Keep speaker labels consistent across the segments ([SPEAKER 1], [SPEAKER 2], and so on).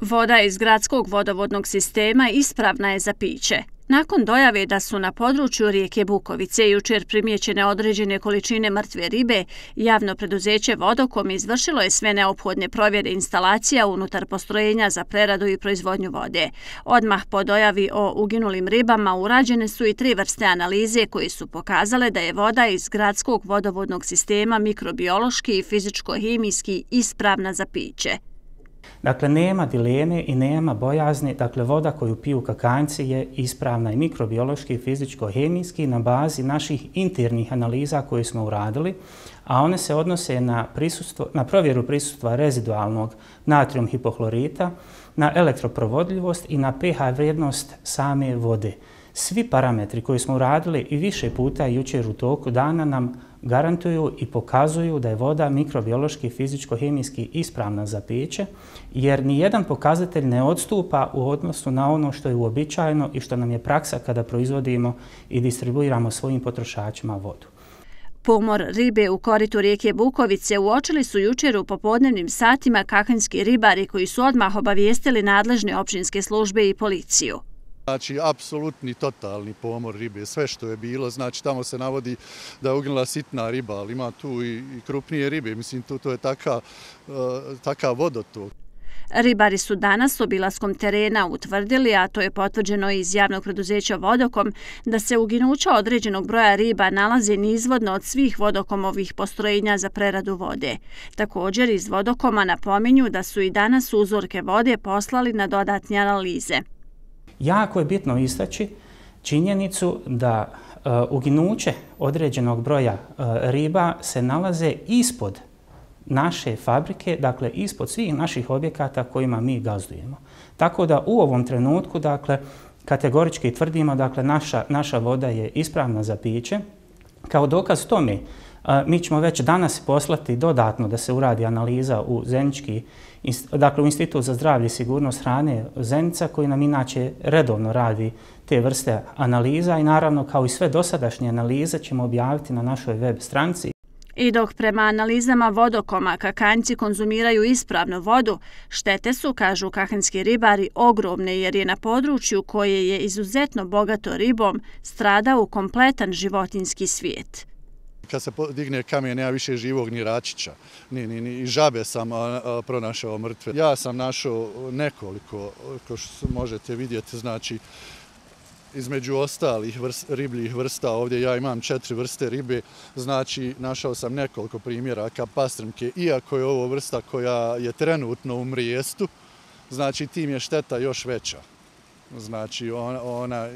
[SPEAKER 1] Voda iz gradskog vodovodnog sistema ispravna je za piće. Nakon dojave da su na području rijeke Bukovice jučer primjećene određene količine mrtve ribe, javno preduzeće Vodokom izvršilo je sve neophodne provjere instalacija unutar postrojenja za preradu i proizvodnju vode. Odmah po dojavi o uginulim ribama urađene su i tri vrste analize koji su pokazale da je voda iz gradskog vodovodnog sistema mikrobiološki i fizičko-hemijski ispravna za piće.
[SPEAKER 2] Dakle, nema dileme i nema bojazni. Dakle, voda koju piju kakanci je ispravna i mikrobiološki, i fizičko-hemijski na bazi naših internih analiza koje smo uradili, a one se odnose na, prisustvo, na provjeru prisustva rezidualnog natrium hipohlorita, na elektroprovodljivost i na pH vrijednost same vode. Svi parametri koji smo uradili i više puta jučer u toku dana nam garantuju i pokazuju da je voda mikrobiološki, fizičko-hemijski ispravna za piće, jer ni jedan pokazatelj ne odstupa u odnosu na ono što je uobičajeno i što nam je praksa kada proizvodimo i distribuiramo svojim potrošačima vodu.
[SPEAKER 1] Pomor ribe u koritu rijeke Bukovice uočili su jučer u popodnevnim satima kakanski ribari koji su odmah obavijestili nadležne općinske službe i policiju.
[SPEAKER 3] Znači, apsolutni, totalni pomor ribe, sve što je bilo. Znači, tamo se navodi da je ugnila sitna riba, ali ima tu i, i krupnije ribe. Mislim, to, to je taka, uh, taka vodotok.
[SPEAKER 1] Ribari su danas obilaskom terena utvrdili, a to je potvrđeno iz javnog preduzeća Vodokom, da se uginuća određenog broja riba nalaze nizvodno od svih vodokomovih postrojenja za preradu vode. Također iz Vodokoma napominju da su i danas uzorke vode poslali na dodatnje analize.
[SPEAKER 2] Jako je bitno istaći činjenicu da uh, uginuće određenog broja uh, riba se nalaze ispod naše fabrike, dakle ispod svih naših objekata kojima mi gazdujemo. Tako da u ovom trenutku, dakle, kategorički tvrdimo, dakle, naša, naša voda je ispravna za piće. Kao dokaz tome, mi ćemo već danas poslati dodatno da se uradi analiza u Zenički, dakle u Institut za zdravlje i sigurnost hrane Zenica, koji nam inače redovno radi te vrste analiza i naravno kao i sve dosadašnje analize ćemo objaviti na našoj web stranci.
[SPEAKER 1] I dok prema analizama vodokoma kakanjci konzumiraju ispravnu vodu, štete su, kažu kahanski ribari, ogromne jer je na području koje je izuzetno bogato ribom stradao kompletan životinski svijet
[SPEAKER 3] kad se digne kamen, nema više živog ni račića, ni, ni, ni žabe sam a, a, pronašao mrtve. Ja sam našao nekoliko, ko što možete vidjeti, znači, između ostalih vrst, ribljih vrsta, ovdje ja imam četiri vrste ribe, znači našao sam nekoliko primjeraka pastrmke, iako je ovo vrsta koja je trenutno u mrijestu, znači tim je šteta još veća. Znači, ona, ona e,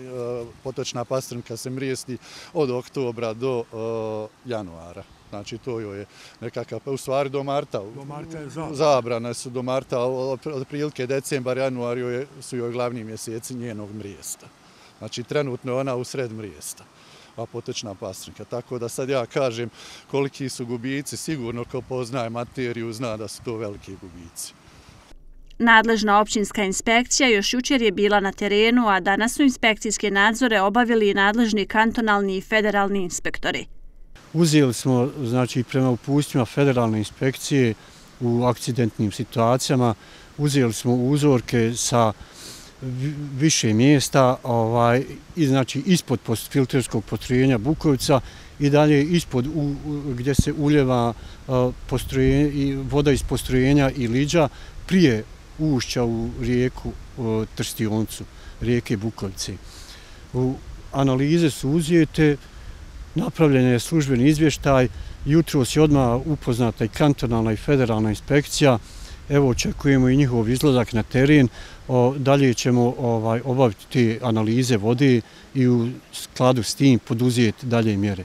[SPEAKER 3] potočna pastrnka se mrijesti od oktobra do uh, januara. Znači, to joj je nekakav, u stvari do marta.
[SPEAKER 4] Do marta je zabrana.
[SPEAKER 3] Zabrane su do marta, od prilike decembar, januar joj, su joj glavni mjeseci njenog mrijesta. Znači, trenutno je ona u sred mrijesta a potočna pastrnka. Tako da sad ja kažem koliki su gubici, sigurno ko poznaje materiju zna da su to veliki gubici.
[SPEAKER 1] Nadležna općinska inspekcija još jučer je bila na terenu, a danas su inspekcijske nadzore obavili i nadležni kantonalni i federalni inspektori.
[SPEAKER 4] Uzeli smo, znači, prema upustima federalne inspekcije u akcidentnim situacijama, uzeli smo uzorke sa više mjesta, ovaj, i, znači, ispod filterskog postrojenja Bukovica i dalje ispod u, gdje se uljeva postrojenja, voda iz postrojenja i liđa prije ušća u rijeku Trstioncu, rijeke Bukovice. U analize su uzijete, napravljen je službeni izvještaj, jutro se odmah upoznata i kantonalna i federalna inspekcija, evo očekujemo i njihov izlazak na teren, dalje ćemo ovaj, obaviti te analize vode i u skladu s tim poduzijeti dalje mjere.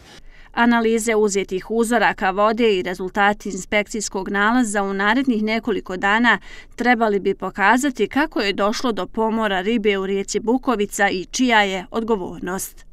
[SPEAKER 1] Analize uzetih uzoraka vode i rezultati inspekcijskog nalaza u narednih nekoliko dana trebali bi pokazati kako je došlo do pomora ribe u rijeci Bukovica i čija je odgovornost.